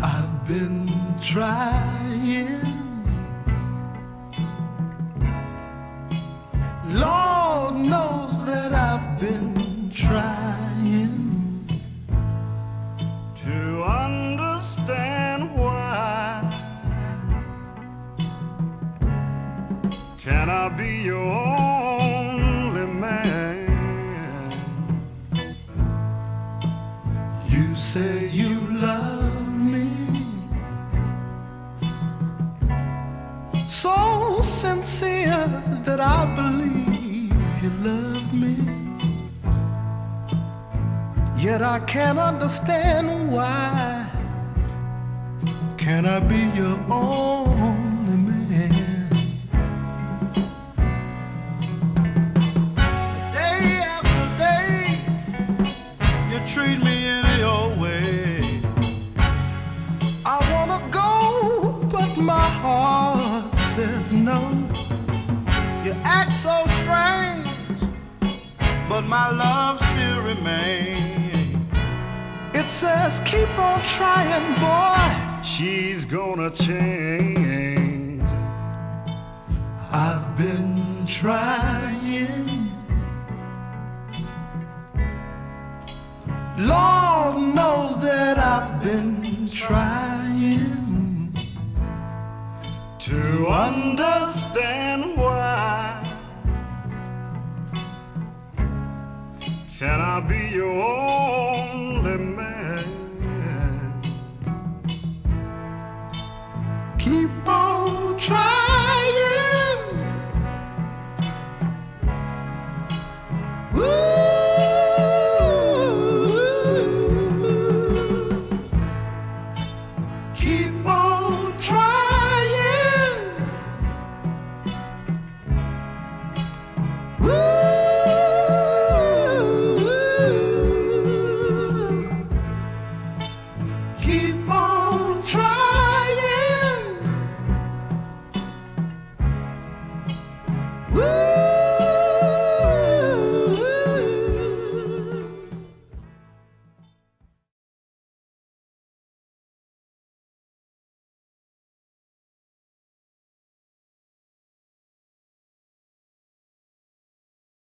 I've been trying. Can I be your only man? You say you love me so sincere that I believe you love me. Yet I can't understand why. Says no. You act so strange, but my love still remains. It says keep on trying, boy. She's gonna change. I've been trying. Lord knows that I've been trying to understand why. Can I be your only man? Keep.